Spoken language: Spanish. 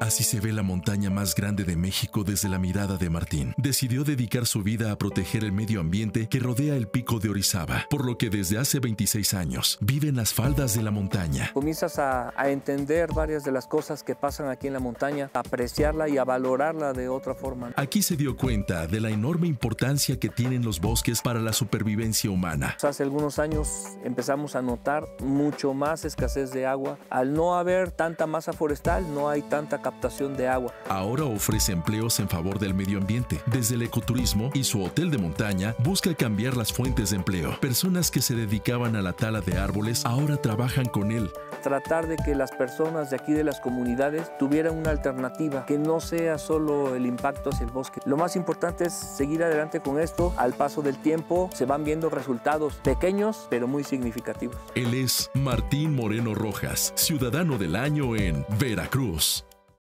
Así se ve la montaña más grande de México desde la mirada de Martín. Decidió dedicar su vida a proteger el medio ambiente que rodea el pico de Orizaba, por lo que desde hace 26 años vive en las faldas de la montaña. Comienzas a, a entender varias de las cosas que pasan aquí en la montaña, a apreciarla y a valorarla de otra forma. Aquí se dio cuenta de la enorme importancia que tienen los bosques para la supervivencia humana. Hace algunos años empezamos a notar mucho más escasez de agua. Al no haber tanta masa forestal, no hay tanta captación de agua. Ahora ofrece empleos en favor del medio ambiente. Desde el ecoturismo y su hotel de montaña busca cambiar las fuentes de empleo. Personas que se dedicaban a la tala de árboles ahora trabajan con él. Tratar de que las personas de aquí de las comunidades tuvieran una alternativa, que no sea solo el impacto hacia el bosque. Lo más importante es seguir adelante con esto. Al paso del tiempo se van viendo resultados pequeños pero muy significativos. Él es Martín Moreno Rojas, ciudadano del año en Veracruz.